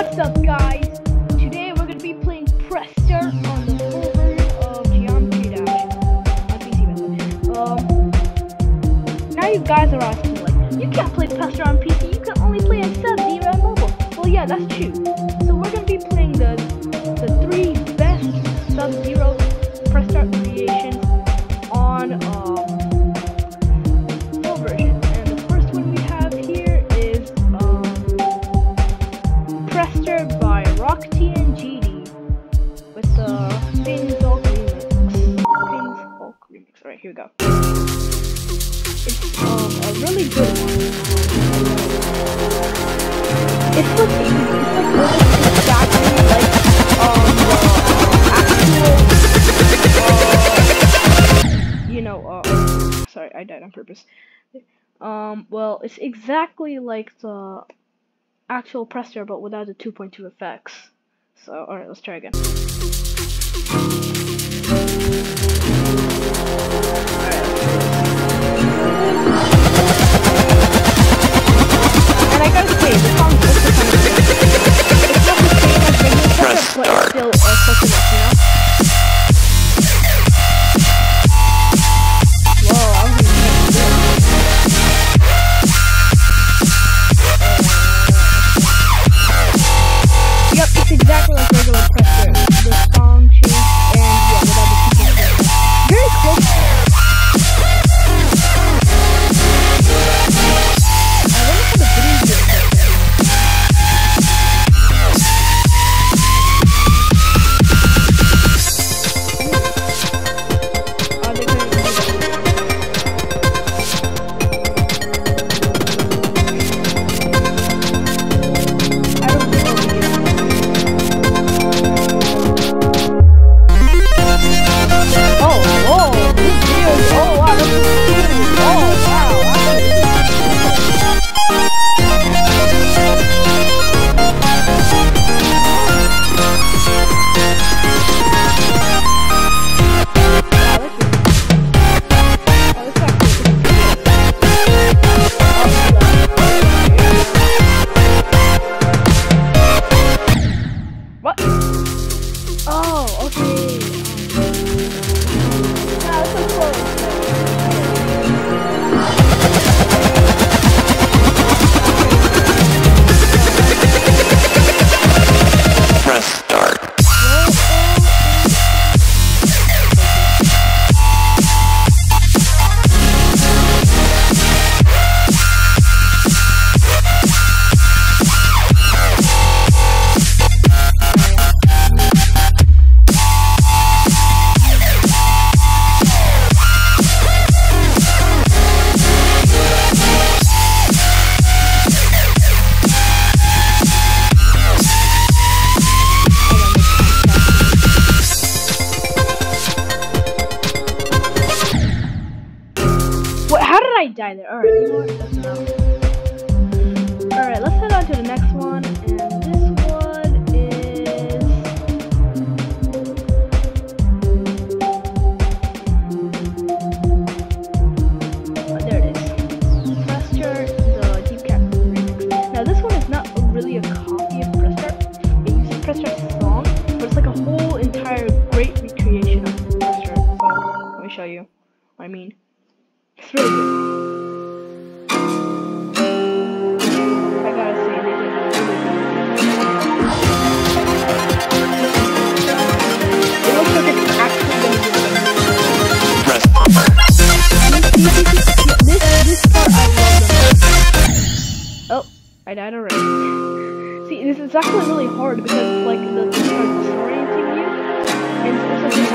What's up guys? Today we're gonna be playing Press Start on the full version of Geometry Dash on PC. Um, now you guys are asking like, you can't play Press Start on PC, you can only play on Sub-Zero on mobile. Well yeah, that's true. So we're gonna be playing the the three best Sub-Zero Press Start creations really good one. It's like it's like really exactly like um you know uh sorry I died on purpose. Um well it's exactly like the actual Prester but without the 2.2 effects. So, alright, let's try again. And Die there? Alright, you know what? That's enough. Alright, let's head on to the next one. And this one is. Oh, there it is. Pressure, the Deep Cat remix. Now, this one is not really a copy of Pressure. It uses Pressure's song, but it's like a whole entire great recreation of Pressure. So, let me show you what I mean. It's really good. I died already. See, this is actually really hard because, like, the things are disorienting you, and it's you.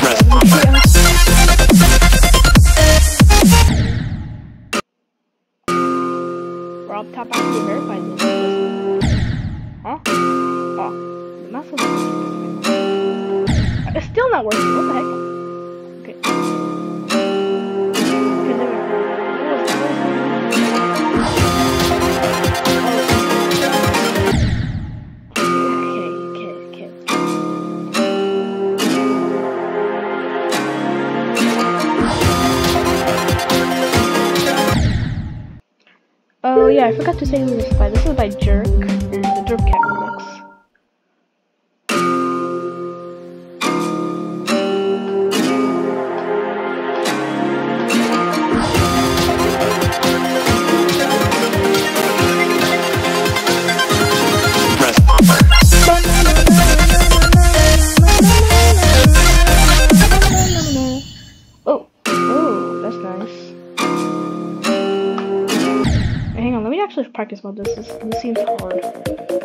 Press bumper. Top actually verified this. Huh? Oh, the mouse was It's still not working. What the heck? Yeah, I forgot to say who this is by. This is by Jerk and the Derp Cat practice about this. is this seems hard.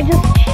I just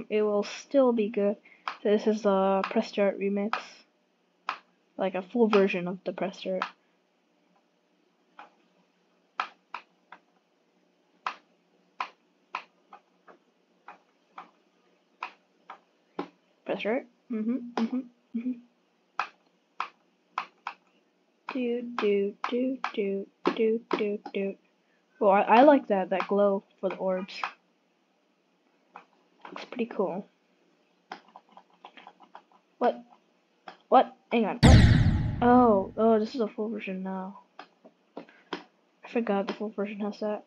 um, it will still be good. So This is the Press Start remix, like a full version of the Press Start. Press Start. Mhm. Mhm. Mhm. Do do do do do do do. Well, I, I like that that glow for the orbs. Looks pretty cool. What? What? Hang on. What? Oh, oh, this is a full version now. I forgot the full version has that.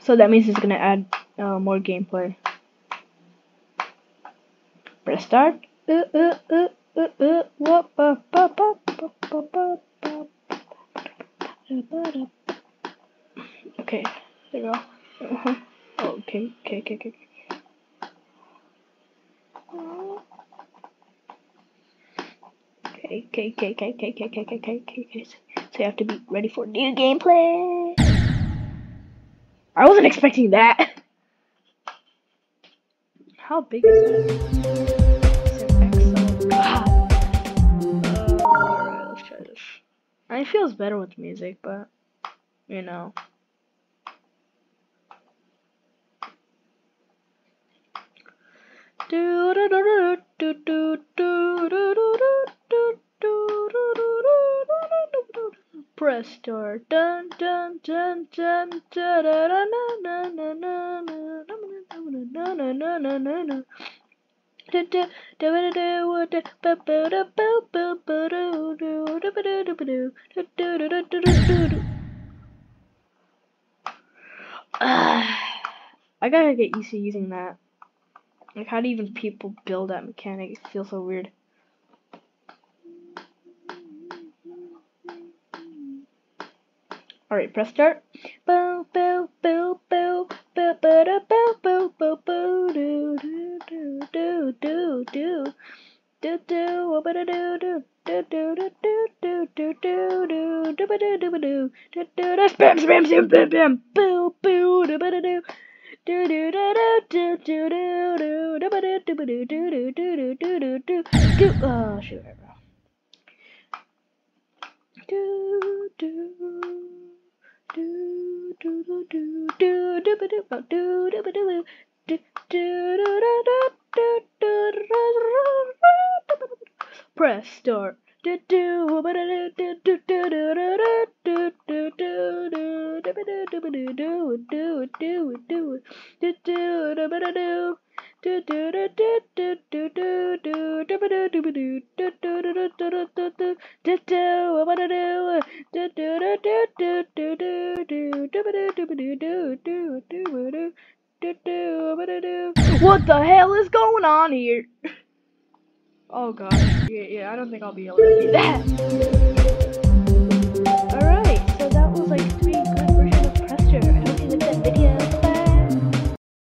So that means it's gonna add uh, more gameplay. Press start. Uh, uh, uh, uh, uh, uh, ba, ba, ba, ba, ba, ba, ba, da. Okay, there you go. Uh-huh. Oh, okay, okay, okay, okay. Okay, okay, okay, okay, okay, okay, okay, okay, okay, okay. So you have to be ready for new gameplay. I wasn't expecting that. How big is. Uh, this. It feels better with music, but you know. Press start. Dun dun dun dun da da da na na na na na na na na na na. I gotta get used to using that. Like, how do even people build that mechanic? It feels so weird. Alright, press start. Boo, boo, boo, boo, boo, boo, da, boo, boo, boo, boo, do, do, do, do, do, do, do, do, ba, da, do, do, do, do, do, do, do, do, do, do, do, ba, do, do, ba, do, do, do, do, spam, spam, spam, spam, spam, boo, boo, da, ba, da, do, do do do do do do do do oh shoot do do do do do do do do ba do ba do do ba do do do do do do do do do do press start do do ba do do do do do do do what what the hell is going on here? Oh god. Yeah, yeah, I don't think I'll be able to do that. Alright, so that was like three